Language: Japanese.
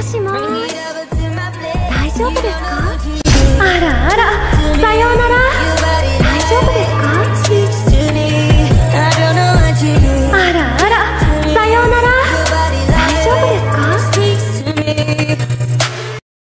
もしも大丈夫ですか？